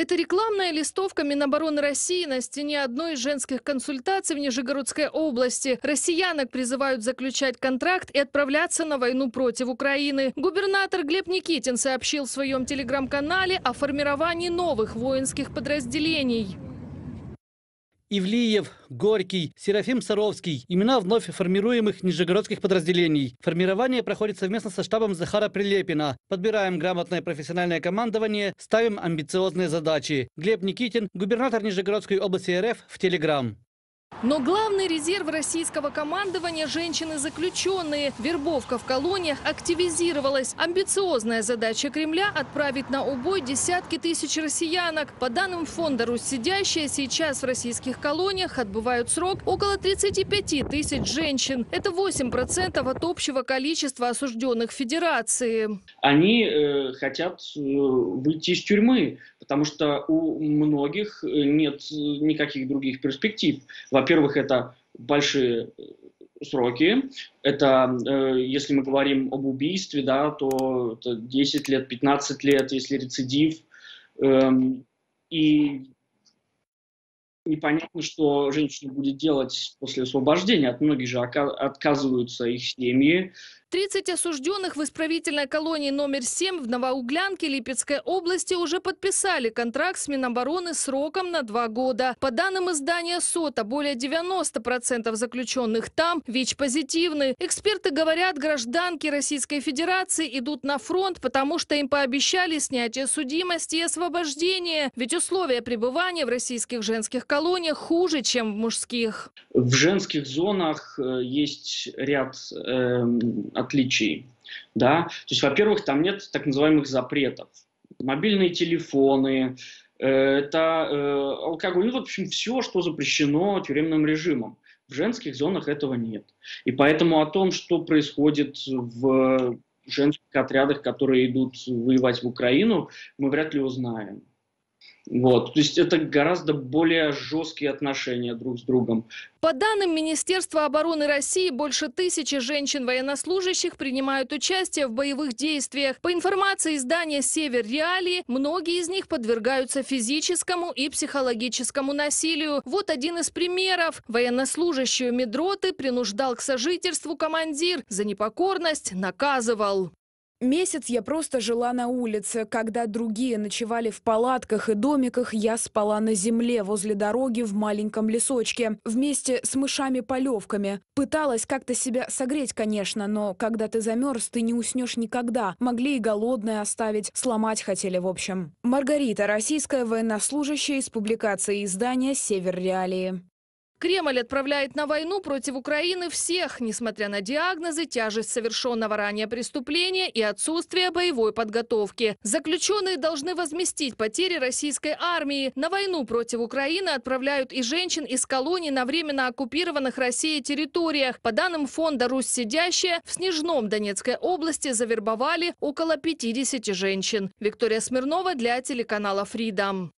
Это рекламная листовка Минобороны России на стене одной из женских консультаций в Нижегородской области. Россиянок призывают заключать контракт и отправляться на войну против Украины. Губернатор Глеб Никитин сообщил в своем телеграм-канале о формировании новых воинских подразделений. Ивлиев, Горький, Серафим Саровский – имена вновь формируемых нижегородских подразделений. Формирование проходит совместно со штабом Захара Прилепина. Подбираем грамотное профессиональное командование, ставим амбициозные задачи. Глеб Никитин, губернатор Нижегородской области РФ в Телеграм. Но главный резерв российского командования – женщины-заключенные. Вербовка в колониях активизировалась. Амбициозная задача Кремля – отправить на убой десятки тысяч россиянок. По данным фонда «Руссидящая», сейчас в российских колониях отбывают срок около 35 тысяч женщин. Это 8% от общего количества осужденных Федерации. Они э, хотят э, выйти из тюрьмы, потому что у многих э, нет никаких других перспектив. Во-первых, это большие э, сроки. Это, э, если мы говорим об убийстве, да, то это 10 лет, 15 лет, если рецидив. Эм, и непонятно, что женщина будет делать после освобождения. От многих же отказываются их семьи. 30 осужденных в исправительной колонии номер 7 в Новоуглянке Липецкой области уже подписали контракт с Минобороны сроком на два года. По данным издания СОТа, более 90% заключенных там ВИЧ-позитивны. Эксперты говорят, гражданки Российской Федерации идут на фронт, потому что им пообещали снятие судимости и освобождение. Ведь условия пребывания в российских женских колониях хуже, чем в мужских. В женских зонах э, есть ряд э, отличий. Да? То есть, во-первых, там нет так называемых запретов. Мобильные телефоны, э, это э, алкоголь, ну, в общем, все, что запрещено тюремным режимом. В женских зонах этого нет. И поэтому о том, что происходит в женских отрядах, которые идут воевать в Украину, мы вряд ли узнаем. Вот. То есть это гораздо более жесткие отношения друг с другом. По данным Министерства обороны России, больше тысячи женщин-военнослужащих принимают участие в боевых действиях. По информации издания «Север Реалии», многие из них подвергаются физическому и психологическому насилию. Вот один из примеров. Военнослужащую медроты принуждал к сожительству командир. За непокорность наказывал. Месяц я просто жила на улице. Когда другие ночевали в палатках и домиках, я спала на земле возле дороги в маленьком лесочке, вместе с мышами-полевками. Пыталась как-то себя согреть, конечно, но когда ты замерз, ты не уснешь никогда. Могли и голодное оставить, сломать хотели в общем. Маргарита, российская военнослужащая из публикации издания «Север Реалии». Кремль отправляет на войну против Украины всех, несмотря на диагнозы, тяжесть совершенного ранее преступления и отсутствие боевой подготовки. Заключенные должны возместить потери российской армии. На войну против Украины отправляют и женщин из колоний на временно оккупированных Россией территориях. По данным фонда «Русь сидящая», в Снежном Донецкой области завербовали около 50 женщин. Виктория Смирнова для телеканала «Фридом».